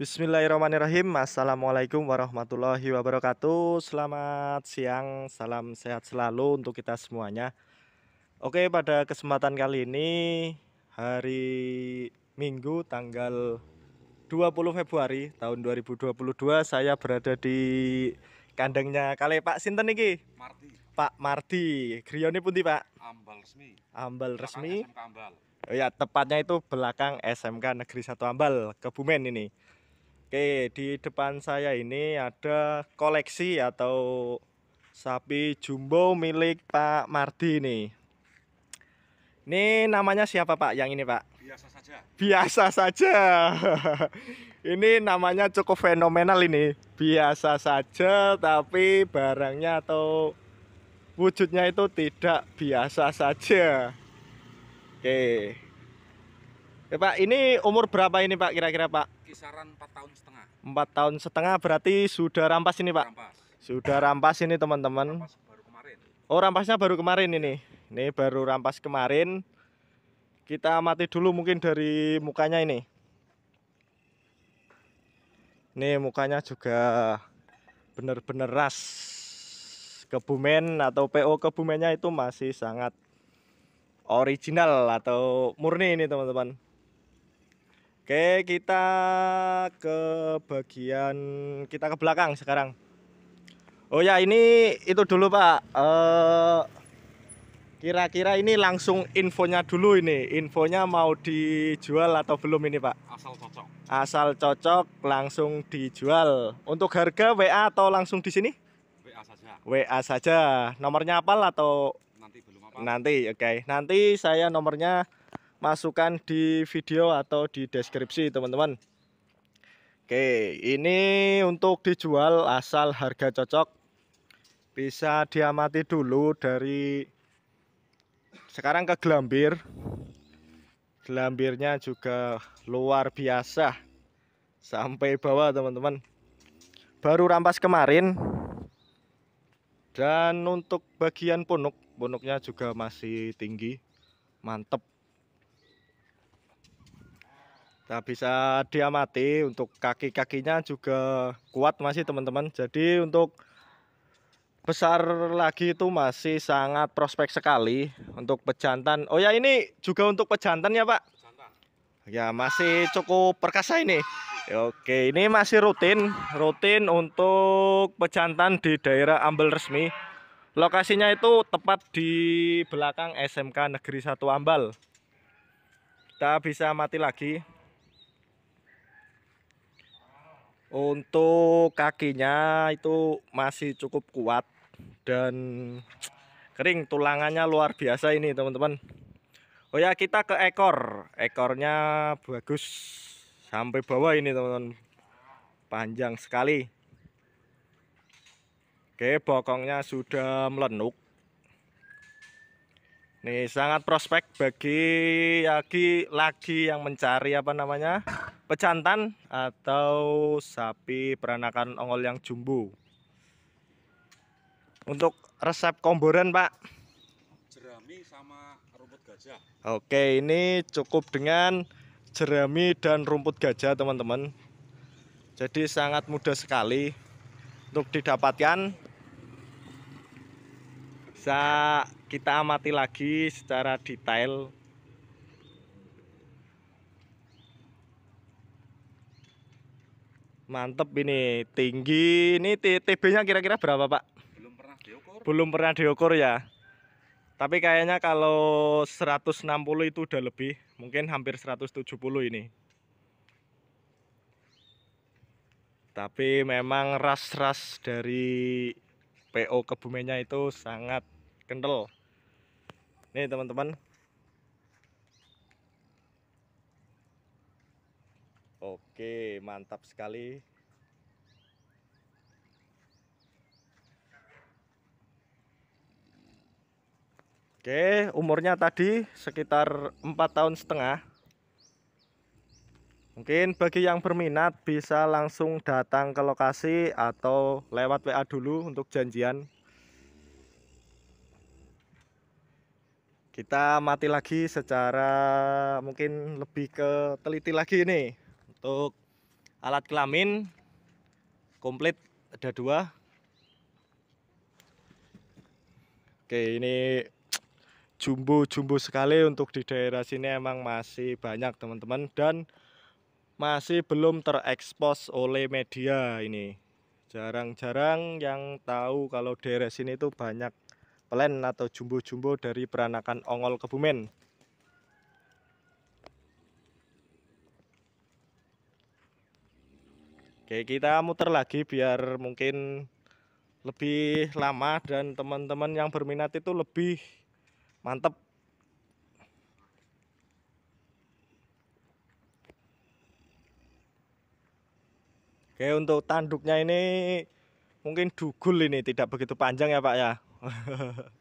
Bismillahirrahmanirrahim. Assalamualaikum warahmatullahi wabarakatuh. Selamat siang Salam sehat selalu untuk kita semuanya. Oke pada kesempatan kali ini Hari Minggu tanggal 20 Februari tahun 2022 Saya berada di kandangnya kali Pak Sinten iki? Marti Pak Mardi. Grione pundi Pak? Ambal resmi. Ambal resmi. Ambal. Oh ya, tepatnya itu belakang SMK Negeri 1 Ambal, Kebumen ini. Oke, di depan saya ini ada koleksi atau sapi jumbo milik Pak Mardi ini. Ini namanya siapa Pak? Yang ini Pak? biasa saja Biasa saja. ini namanya cukup fenomenal ini. Biasa saja, tapi barangnya atau wujudnya itu tidak biasa saja. Oke. Ya Pak, ini umur berapa ini Pak kira-kira Pak? Kisaran 4 tahun setengah Empat tahun setengah berarti sudah rampas ini Pak? rampas Sudah rampas ini teman-teman. rampas baru kemarin Oh rampasnya baru kemarin ini. Ini baru rampas kemarin. Kita amati dulu mungkin dari mukanya ini. Ini mukanya juga benar-benar ras kebumen atau PO kebumennya itu masih sangat original atau murni ini teman-teman. Oke kita ke bagian kita ke belakang sekarang. Oh ya ini itu dulu Pak. Eh, Kira-kira ini langsung infonya dulu ini. Infonya mau dijual atau belum ini Pak? asal cocok Asal cocok langsung dijual. Untuk harga WA atau langsung di sini? WA saja WA saja. Nomornya apal atau nanti belum apa nanti? Oke. Nanti saya nomornya masukkan di video atau di deskripsi teman-teman. Oke, ini untuk dijual asal harga cocok. Bisa diamati dulu dari sekarang ke gelambir. Gelambirnya juga luar biasa. Sampai bawah teman-teman. Baru rampas kemarin. Dan untuk bagian punuk, punuknya juga masih tinggi. Mantep. Nah, bisa diamati untuk kaki-kakinya juga kuat masih teman-teman. Jadi untuk besar lagi itu masih sangat prospek sekali untuk pejantan. Oh ya ini juga untuk pejantan ya Pak? jantan Ya masih cukup perkasa ini. Oke ini masih rutin, rutin untuk pejantan di daerah Ambel resmi. Lokasinya itu tepat di belakang SMK Negeri 1 Ambal. Kita bisa mati lagi. Untuk kakinya itu masih cukup kuat dan kering tulangannya luar biasa ini teman-teman. Oh ya kita ke ekor, ekornya bagus sampai bawah ini teman-teman, panjang sekali. Oke bokongnya sudah melenuk. Nih sangat prospek bagi lagi lagi yang mencari apa namanya pejantan atau sapi peranakan ongol yang jumbo. Untuk resep komboran Pak. jerami sama rumput gajah Oke ini cukup dengan jerami dan rumput gajah teman-teman. Jadi sangat mudah sekali untuk didapatkan. Bisa kita amati lagi secara detail. Mantep ini. Tinggi. Ini TB-nya kira-kira berapa Pak? belum pernah diukur. Belum pernah diukur ya. Tapi kayaknya kalau 160 itu udah lebih. Mungkin hampir 170 ini. Tapi memang ras-ras dari PO kebumennya itu sangat kental. Nih teman-teman oke mantap sekali Oke, umurnya tadi sekitar empat tahun setengah. Mungkin bagi yang berminat bisa langsung datang ke lokasi atau lewat WA dulu untuk janjian. Kita mati lagi secara mungkin lebih ke teliti lagi ini untuk alat kelamin komplit ada dua. Oke ini jumbo-jumbo sekali untuk di daerah sini emang masih banyak teman-teman. Dan masih belum terekspos oleh media ini. Jarang-jarang yang tahu kalau daerah sini itu banyak pelen atau jumbo-jumbo dari peranakan ongol kebumen Oke, kita muter lagi biar mungkin lebih lama dan teman-teman yang berminat itu lebih mantep. Oke, untuk tanduknya ini mungkin dugul ini tidak begitu panjang ya, Pak ya.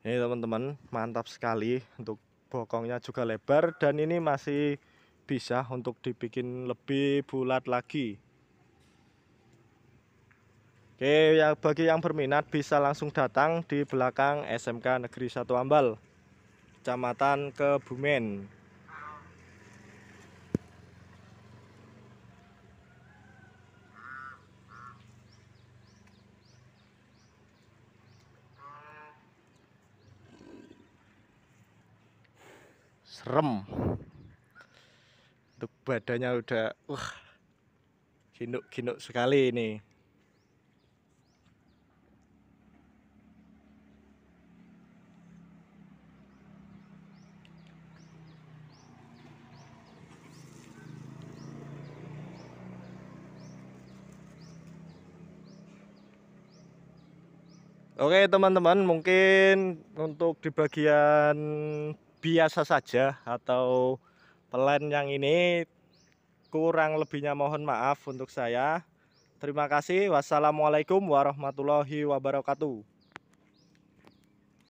Ini teman-teman, mantap sekali untuk bokongnya juga lebar dan ini masih bisa untuk dibikin lebih bulat lagi. Oke, ya bagi yang berminat bisa langsung datang di belakang SMK Negeri 1 Ambal, Kecamatan Kebumen. Serem. Untuk badannya udah wah ginuk-ginuk sekali ini. Oke teman-teman mungkin untuk di bagian biasa saja atau pelan yang ini kurang lebihnya mohon maaf untuk saya. Terima kasih. Wassalamualaikum warahmatullahi wabarakatuh